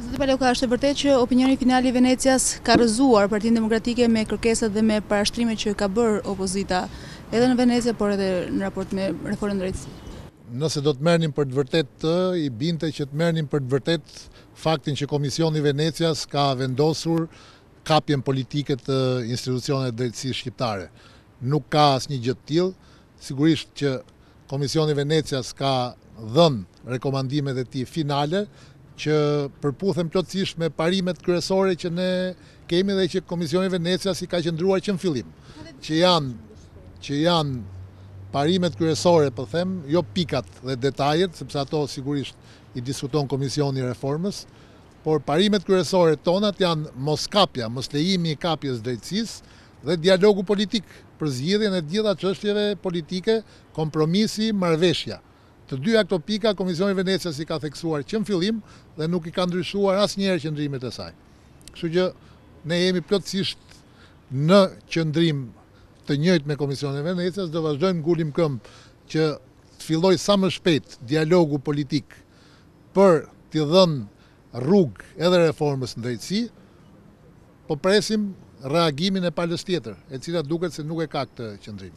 Zoti Paloka, është e vërtetë që opinioni final i Venecias ka rrëzuar Partinë Demokratike me kërkesat dhe me parashtrimet që ka bërë opozita, edhe në Venecia, por edhe në raport me reformën në drejtësi. Nëse do të merrnim për të vërtetë, do i binte që të merrnim për të vërtetë faktin që Komisioni i Venecias ka vendosur kapjen politike të institucioneve të drejtësisë shqiptare. Nuk ka asnjë gjë të tillë. Sigurisht që Komisioni i Venecias ka dhënë rekomandimet e tij finale që përputhen plotësisht me parimet kryesore që ne kemi dhe që Komisioni i Venecias i ka qëndruar që në fillim, që janë që janë parimet kryesore, po them, jo pikat dhe detajet, sepse ato sigurisht i diskuton Komisioni i Reformës, por parimet kryesore tonat janë moskapja, moslejimi i kapjes së drejtësisë, dhe dialogu politik për zgjidhjen e të gjitha çështjeve politike, kompromisi, marrëveshja. Të dyja këto pika Komisioni Venecias i ka theksuar që në fillim dhe nuk i ka ndryshuar asnjëherë qëndrimet e saj. Kështu që ne jemi plotësisht në qëndrim të njëjtë me Komisionin e Venecias, do vazhdojmë të ngulim këmbë që të fillojë sa më shpejt dialogu politik për t'i dhënë rrugë edhe reformës në drejtësi, Po presim reagimin e palës tjetër, e cila duket se nuk e ka këtë qëndrim.